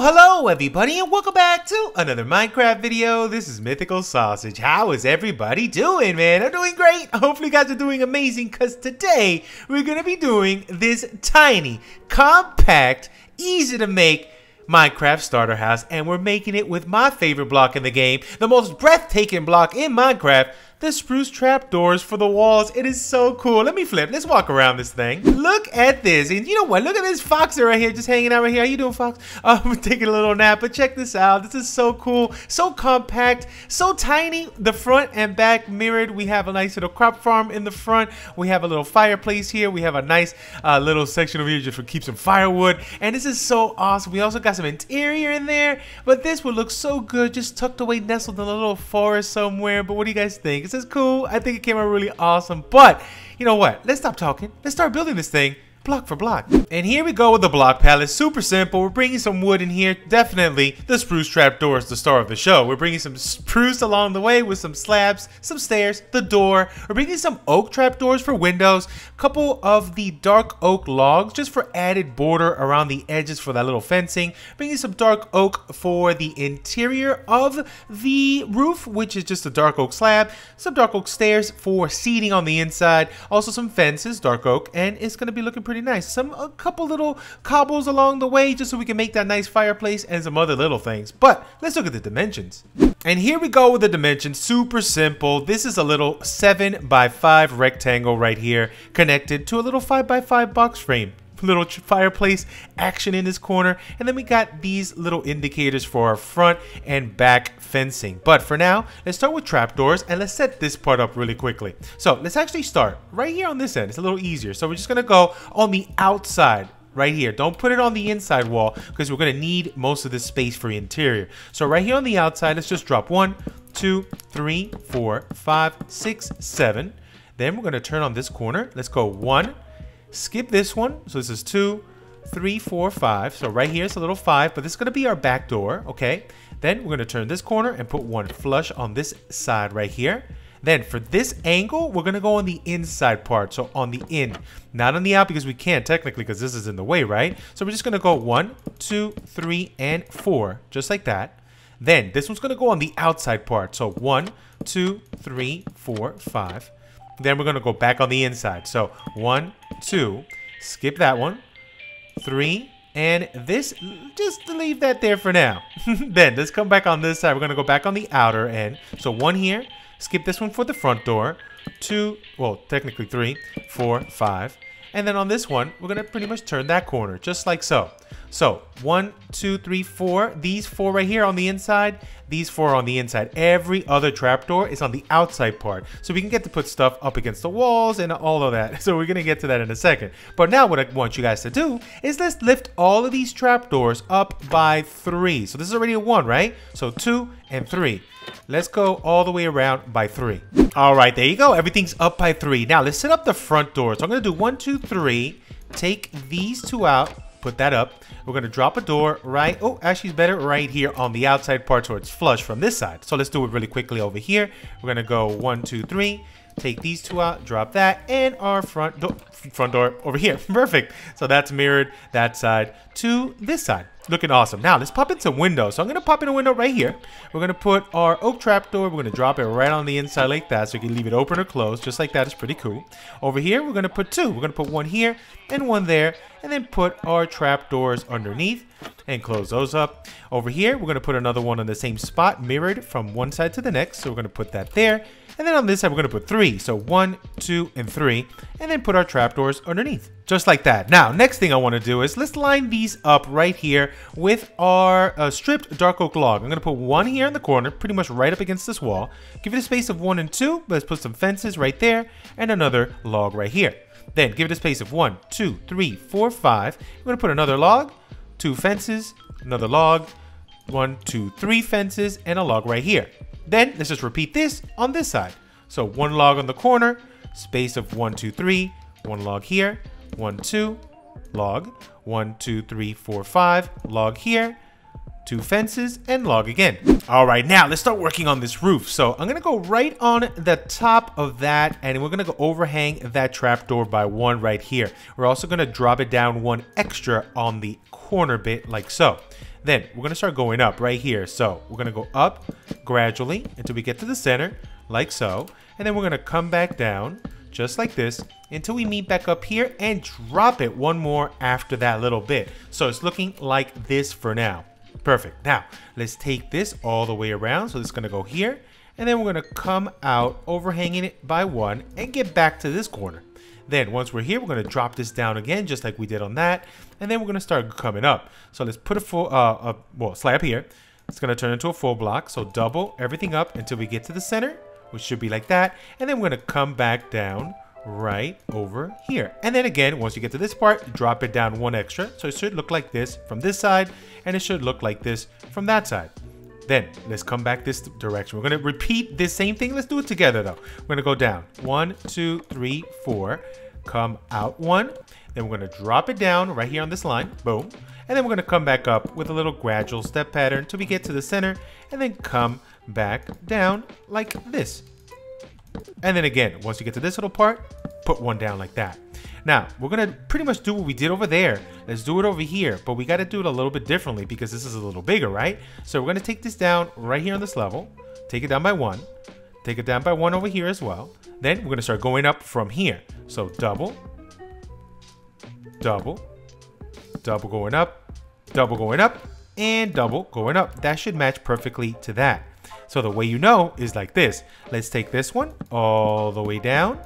Hello everybody and welcome back to another Minecraft video. This is Mythical Sausage. How is everybody doing, man? I'm doing great. Hopefully you guys are doing amazing because today we're going to be doing this tiny, compact, easy to make Minecraft starter house and we're making it with my favorite block in the game, the most breathtaking block in Minecraft, the spruce trapdoors for the walls. It is so cool. Let me flip. Let's walk around this thing. Look at this. And you know what? Look at this fox right here just hanging out right here. How you doing, fox? I'm taking a little nap, but check this out. This is so cool. So compact. So tiny. The front and back mirrored. We have a nice little crop farm in the front. We have a little fireplace here. We have a nice uh, little section over here just for keep some firewood. And this is so awesome. We also got some interior in there. But this would look so good just tucked away, nestled in a little forest somewhere. But what do you guys think? This is cool. I think it came out really awesome. But you know what? Let's stop talking. Let's start building this thing block for block. And here we go with the block palette. Super simple. We're bringing some wood in here. Definitely the spruce trapdoor is the star of the show. We're bringing some spruce along the way with some slabs, some stairs, the door. We're bringing some oak trapdoors for windows. A couple of the dark oak logs just for added border around the edges for that little fencing. Bringing some dark oak for the interior of the roof, which is just a dark oak slab. Some dark oak stairs for seating on the inside. Also some fences, dark oak, and it's going to be looking pretty pretty nice. Some a couple little cobbles along the way just so we can make that nice fireplace and some other little things. But let's look at the dimensions. And here we go with the dimensions. Super simple. This is a little 7 by 5 rectangle right here connected to a little 5 by 5 box frame little fireplace action in this corner. And then we got these little indicators for our front and back fencing. But for now, let's start with trapdoors and let's set this part up really quickly. So let's actually start right here on this end. It's a little easier. So we're just gonna go on the outside right here. Don't put it on the inside wall because we're going to need most of this space for the interior. So right here on the outside, let's just drop one, two, three, four, five, six, seven. Then we're going to turn on this corner. Let's go one, skip this one. So this is two, three, four, five. So right here it's a little five, but this is going to be our back door, okay? Then we're going to turn this corner and put one flush on this side right here. Then for this angle, we're going to go on the inside part, so on the in, not on the out because we can't technically because this is in the way, right? So we're just going to go one, two, three, and four, just like that. Then this one's going to go on the outside part, so one, two, three, four, five. Then we're going to go back on the inside. So one, two, skip that one, three, and this, just leave that there for now. then let's come back on this side. We're going to go back on the outer end. So one here, skip this one for the front door, two, well, technically three, four, five. And then on this one, we're to pretty much turn that corner, just like so. So one, two, three, four. These four right here on the inside, these four on the inside. Every other trapdoor is on the outside part. So we can get to put stuff up against the walls and all of that. So we're gonna get to that in a second. But now what I want you guys to do is let's lift all of these trapdoors up by three. So this is already a one, right? So two and three. Let's go all the way around by three. All right, there you go. Everything's up by three. Now let's set up the front door. So I'm gonna do one, two, three. Take these two out put that up. We're to drop a door right, oh, actually it's better right here on the outside part so it's flush from this side. So let's do it really quickly over here. We're to go one, two, three, take these two out, drop that, and our front, door, front door over here. Perfect. So that's mirrored that side to this side. Looking awesome. Now let's pop in some windows. So I'm gonna pop in a window right here. We're gonna put our oak trap door. We're gonna drop it right on the inside like that. So you can leave it open or closed just like that. It's pretty cool. Over here, we're gonna put two. We're gonna put one here and one there. And then put our trap doors underneath and close those up. Over here, we're gonna put another one on the same spot, mirrored from one side to the next. So we're gonna put that there. And then on this side, we're gonna put three. So one, two, and three. And then put our trapdoors underneath. Just like that. Now, next thing I wanna do is let's line these up right here with our uh, stripped dark oak log. I'm gonna put one here in the corner, pretty much right up against this wall. Give it a space of one and two. Let's put some fences right there and another log right here. Then give it a space of one, two, three, four, five. We're gonna put another log, two fences, another log, one, two, three fences, and a log right here. Then let's just repeat this on this side. So one log on the corner, space of one, two, three, one log here, one, two, log, one, two, three, four, five, log here, two fences, and log again. All right, now let's start working on this roof. So I'm gonna go right on the top of that, and we're gonna go overhang that trapdoor by one right here. We're also gonna drop it down one extra on the corner bit like so. Then we're gonna start going up right here. So we're gonna go up gradually until we get to the center, like so. And then we're gonna come back down, just like this, until we meet back up here and drop it one more after that little bit. So it's looking like this for now. Perfect. Now, let's take this all the way around. So it's gonna go here, and then we're gonna come out, overhanging it by one, and get back to this corner. Then once we're here, we're gonna drop this down again, just like we did on that, and then we're gonna start coming up. So let's put a full, uh, a, well, slab here. It's gonna turn into a full block, so double everything up until we get to the center, which should be like that, and then we're gonna come back down right over here. And then again, once you get to this part, drop it down one extra. So it should look like this from this side, and it should look like this from that side. Then let's come back this direction. We're gonna repeat this same thing. Let's do it together though. We're gonna go down. One, two, three, four. Come out one. Then we're gonna drop it down right here on this line. Boom. And then we're gonna come back up with a little gradual step pattern till we get to the center and then come back down like this. And then again, once you get to this little part, put one down like that. Now, we're gonna pretty much do what we did over there. Let's do it over here, but we gotta do it a little bit differently because this is a little bigger, right? So we're gonna take this down right here on this level, take it down by one, take it down by one over here as well. Then we're gonna start going up from here. So double, double, double going up, double going up, and double going up. That should match perfectly to that. So the way you know is like this. Let's take this one all the way down.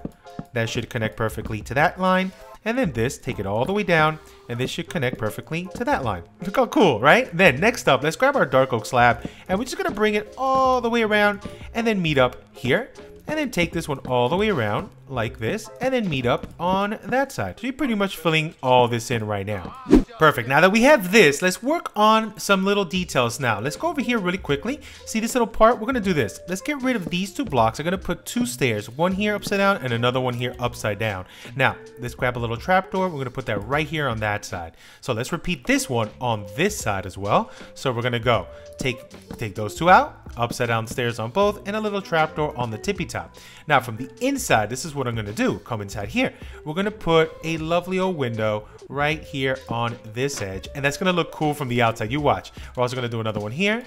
That should connect perfectly to that line. And then this, take it all the way down, and this should connect perfectly to that line. Look how cool, right? Then next up, let's grab our dark oak slab, and we're just gonna bring it all the way around, and then meet up here and then take this one all the way around like this and then meet up on that side. So you're pretty much filling all this in right now. Perfect. Now that we have this, let's work on some little details now. Let's go over here really quickly. See this little part? We're going to do this. Let's get rid of these two blocks. I'm going to put two stairs, one here upside down and another one here upside down. Now, let's grab a little trapdoor. We're going to put that right here on that side. So let's repeat this one on this side as well. So we're going to go take, take those two out, upside down stairs on both, and a little trapdoor on the tippy top. Now from the inside, this is what I'm gonna do. Come inside here. We're gonna put a lovely old window right here on this edge, and that's gonna look cool from the outside. You watch. We're also gonna do another one here.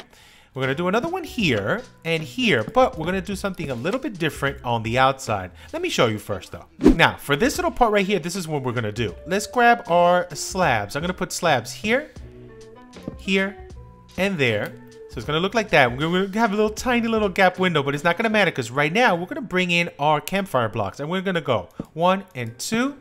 We're gonna do another one here and here, but we're gonna do something a little bit different on the outside. Let me show you first though. Now, for this little part right here, this is what we're gonna do. Let's grab our slabs. I'm gonna put slabs here, here, and there. So it's gonna look like that. We're gonna have a little tiny little gap window, but it's not gonna matter because right now we're gonna bring in our campfire blocks and we're gonna go one and two,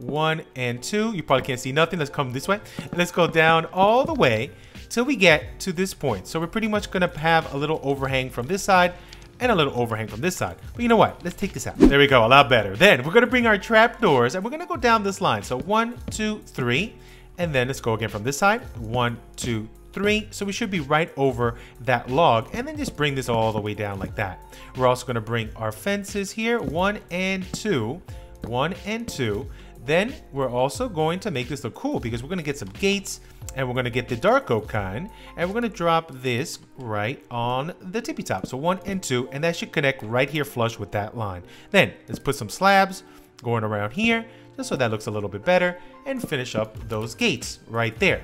one and two. You probably can't see nothing. Let's come this way. Let's go down all the way till we get to this point. So we're pretty much gonna have a little overhang from this side and a little overhang from this side. But you know what? Let's take this out. There we go, a lot better. Then we're gonna bring our trap doors and we're gonna go down this line. So one, two, three, and then let's go again from this side. One, two, three. So we should be right over that log and then just bring this all the way down like that. We're also gonna bring our fences here, one and two, one and two. Then we're also going to make this look cool because we're gonna get some gates and we're gonna get the dark oak kind and we're gonna drop this right on the tippy top. So one and two, and that should connect right here flush with that line. Then let's put some slabs going around here just so that looks a little bit better and finish up those gates right there.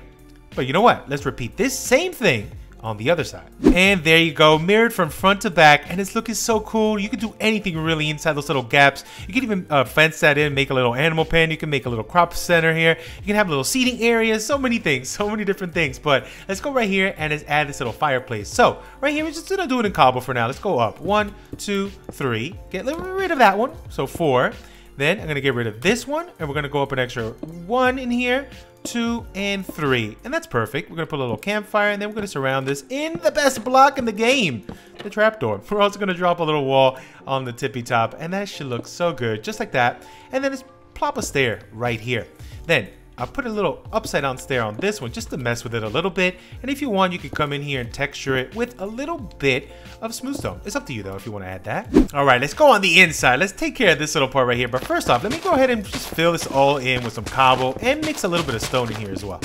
But you know what? Let's repeat this same thing on the other side. And there you go, mirrored from front to back, and it's looking so cool. You can do anything really inside those little gaps. You can even uh, fence that in, make a little animal pen. You can make a little crop center here. You can have a little seating areas, so many things, so many different things. But let's go right here and let's add this little fireplace. So right here, we're just gonna do it in cobble for now. Let's go up, one, two, three. Get rid of that one, so four. Then I'm gonna get rid of this one, and we're gonna go up an extra one in here, two, and three. And that's perfect. We're gonna put a little campfire, and then we're gonna surround this in the best block in the game, the trapdoor. We're also gonna drop a little wall on the tippy top, and that should look so good, just like that. And then let's plop a stair right here. Then I put a little upside down stair on this one just to mess with it a little bit. And if you want, you can come in here and texture it with a little bit of smooth stone. It's up to you though if you want to add that. All right, let's go on the inside. Let's take care of this little part right here. But first off, let me go ahead and just fill this all in with some cobble and mix a little bit of stone in here as well.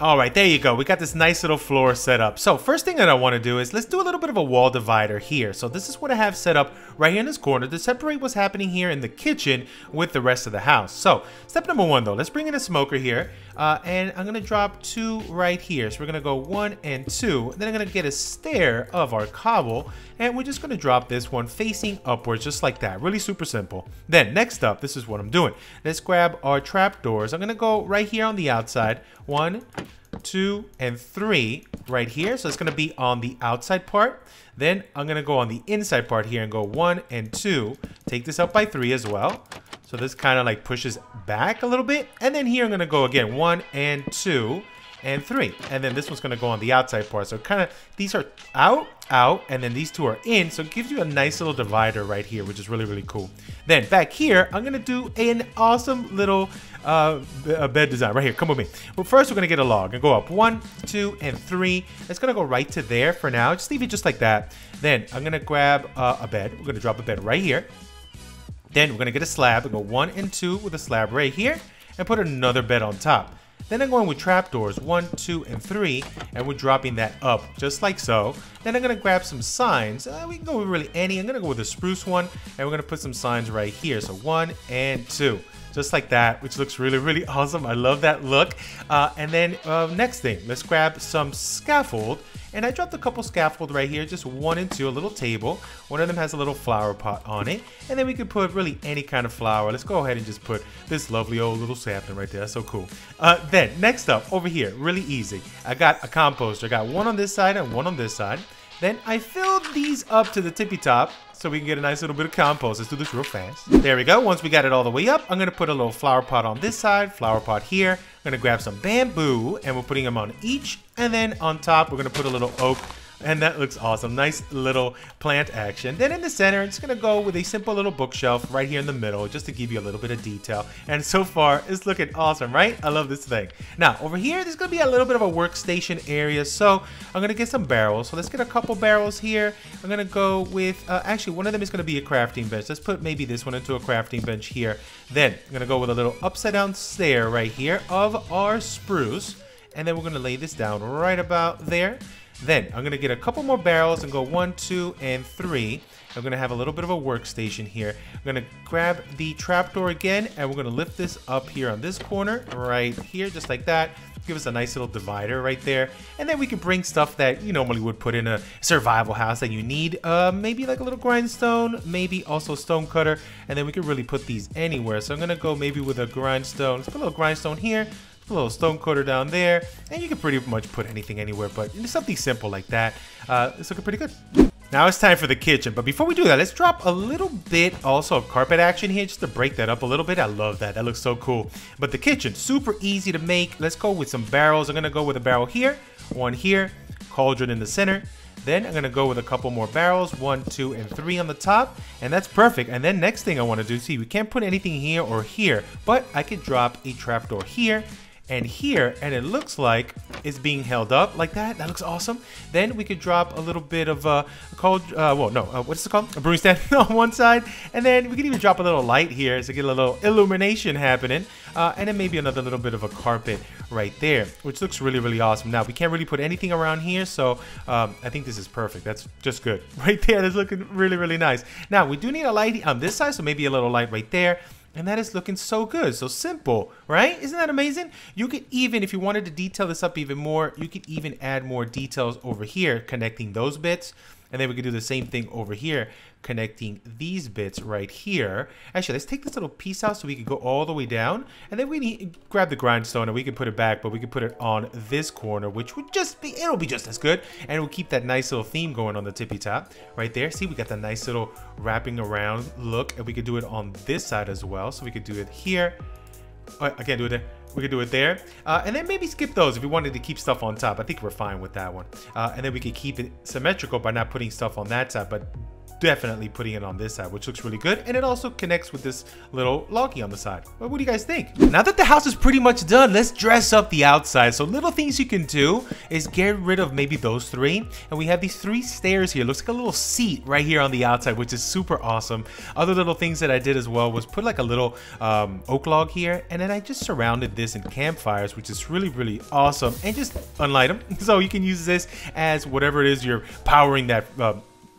All right, there you go. We got this nice little floor set up. So first thing that I want to do is let's do a little bit of a wall divider here. So this is what I have set up right here in this corner to separate what's happening here in the kitchen with the rest of the house. So step number one though, let's bring in a smoker here. Uh, and I'm gonna drop two right here. So we're gonna go one and two. Then I'm gonna get a stair of our cobble and we're just gonna drop this one facing upwards just like that. Really super simple. Then next up, this is what I'm doing. Let's grab our trap doors. I'm gonna go right here on the outside. One, two, and three right here. So it's gonna be on the outside part. Then I'm gonna go on the inside part here and go one and two. Take this up by three as well. So this kind of like pushes back a little bit. And then here I'm gonna go again, one and two and three. And then this one's gonna go on the outside part. So kind of, these are out, out, and then these two are in. So it gives you a nice little divider right here, which is really, really cool. Then back here, I'm gonna do an awesome little uh, bed design right here. Come with me. Well, first we're gonna get a log and go up one, two, and three. It's gonna go right to there for now. Just leave it just like that. Then I'm gonna grab uh, a bed. We're gonna drop a bed right here. Then we're gonna get a slab and go one and two with a slab right here and put another bed on top. Then I'm going with trapdoors, one, two, and three, and we're dropping that up just like so. Then I'm gonna grab some signs. Uh, we can go with really any. I'm gonna go with a spruce one, and we're gonna put some signs right here. So one and two just like that, which looks really, really awesome. I love that look. Uh, and then uh, next thing, let's grab some scaffold. And I dropped a couple scaffold right here, just one and two, a little table. One of them has a little flower pot on it. And then we could put really any kind of flower. Let's go ahead and just put this lovely old little sapling right there. That's so cool. Uh, then next up over here, really easy. I got a composter. I got one on this side and one on this side. Then I filled these up to the tippy top so we can get a nice little bit of compost. Let's do this real fast. There we go. Once we got it all the way up, I'm to put a little flower pot on this side, flower pot here. I'm to grab some bamboo and we're putting them on each. And then on top, we're to put a little oak and that looks awesome. Nice little plant action. Then in the center, it's gonna go with a simple little bookshelf right here in the middle, just to give you a little bit of detail. And so far, it's looking awesome, right? I love this thing. Now, over here, there's gonna be a little bit of a workstation area. So I'm gonna get some barrels. So let's get a couple barrels here. I'm gonna go with, uh, actually, one of them is gonna be a crafting bench. Let's put maybe this one into a crafting bench here. Then I'm gonna go with a little upside down stair right here of our spruce. And then we're gonna lay this down right about there. Then I'm gonna get a couple more barrels and go one, two, and three. I'm gonna have a little bit of a workstation here. I'm gonna grab the trapdoor again and we're gonna lift this up here on this corner right here, just like that. Give us a nice little divider right there. And then we can bring stuff that you normally would put in a survival house that you need. Uh, maybe like a little grindstone, maybe also stone cutter. And then we can really put these anywhere. So I'm gonna go maybe with a grindstone. Let's put a little grindstone here a little stone cutter down there, and you can pretty much put anything anywhere, but something simple like that. Uh, it's looking pretty good. Now it's time for the kitchen, but before we do that, let's drop a little bit also of carpet action here just to break that up a little bit. I love that. That looks so cool. But the kitchen, super easy to make. Let's go with some barrels. I'm going to go with a barrel here, one here, cauldron in the center. Then I'm gonna go with a couple more barrels, one, two, and three on the top, and that's perfect. And then next thing I wanna do, see, we can't put anything here or here, but I could drop a trapdoor here, and here, and it looks like it's being held up like that. That looks awesome. Then we could drop a little bit of uh, cold, uh, well, no, uh, what's it called? A brewing stand on one side, and then we could even drop a little light here to get a little illumination happening, uh, and then maybe another little bit of a carpet right there, which looks really, really awesome. Now, we can't really put anything around here, so um, I think this is perfect. That's just good. Right there, that's looking really, really nice. Now, we do need a light on this side, so maybe a little light right there. And that is looking so good, so simple, right? Isn't that amazing? You could even, if you wanted to detail this up even more, you could even add more details over here, connecting those bits. And then we could do the same thing over here, connecting these bits right here. Actually, let's take this little piece out so we can go all the way down. And then we need grab the grindstone and we can put it back, but we can put it on this corner, which would just be, it'll be just as good. And we'll keep that nice little theme going on the tippy top right there. See, we got the nice little wrapping around look and we could do it on this side as well. So we could do it here. Oh, I can't do it there. We could do it there. Uh, and then maybe skip those if we wanted to keep stuff on top. I think we're fine with that one. Uh, and then we could keep it symmetrical by not putting stuff on that side, but definitely putting it on this side, which looks really good. And it also connects with this little loggy on the side. What, what do you guys think? Now that the house is pretty much done, let's dress up the outside. So little things you can do is get rid of maybe those three. And we have these three stairs here. Looks like a little seat right here on the outside, which is super awesome. Other little things that I did as well was put like a little um, oak log here. And then I just surrounded this in campfires, which is really, really awesome. And just unlight them. So you can use this as whatever it is you're powering that uh,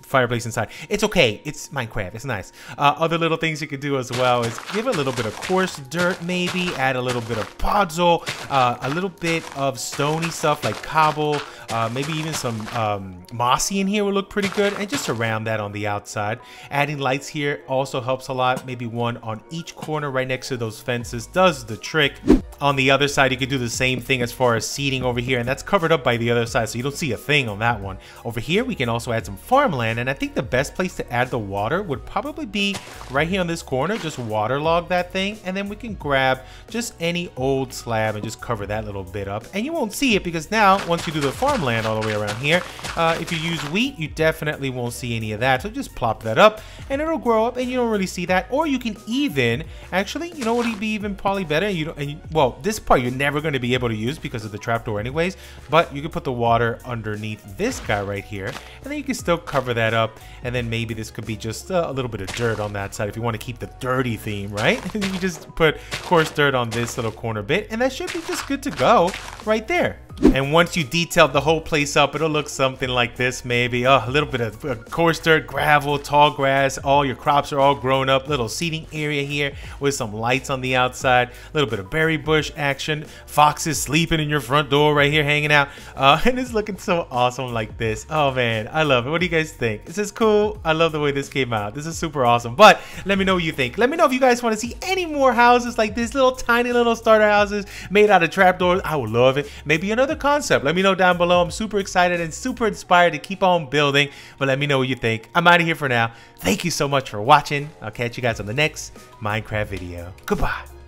fireplace inside. It's okay. It's Minecraft. It's nice. Uh, other little things you could do as well is give a little bit of coarse dirt, maybe add a little bit of podzol, uh, a little bit of stony stuff like cobble, uh, maybe even some um, mossy in here will look pretty good, and just surround that on the outside. Adding lights here also helps a lot. Maybe one on each corner right next to those fences does the trick. On the other side, you could do the same thing as far as seating over here, and that's covered up by the other side, so you don't see a thing on that one. Over here, we can also add some farmland, and I think the best place to add the water would probably be right here on this corner. Just waterlog that thing, and then we can grab just any old slab and just cover that little bit up. And you won't see it because now, once you do the farmland all the way around here, uh, if you use wheat, you definitely won't see any of that. So just plop that up, and it'll grow up, and you don't really see that. Or you can even, actually, you know what would be even probably better? You don't, and you, well, this part you're never going to be able to use because of the trapdoor anyways, but you can put the water underneath this guy right here, and then you can still cover that up, and then maybe this could be just a little bit of dirt on that side if you want to keep the dirty theme, right? you just put coarse dirt on this little corner bit, and that should be just good to go right there. And once you detail the whole place up, it'll look something like this maybe. Oh, a little bit of uh, coarse dirt, gravel, tall grass. All your crops are all grown up. Little seating area here with some lights on the outside. A little bit of berry bush action. Foxes sleeping in your front door right here hanging out. Uh, and it's looking so awesome like this. Oh man, I love it. What do you guys think? This is cool. I love the way this came out. This is super awesome. But let me know what you think. Let me know if you guys want to see any more houses like this. Little tiny little starter houses made out of trapdoors. I would love it. Maybe another another concept. Let me know down below. I'm super excited and super inspired to keep on building. But let me know what you think. I'm out of here for now. Thank you so much for watching. I'll catch you guys on the next Minecraft video. Goodbye.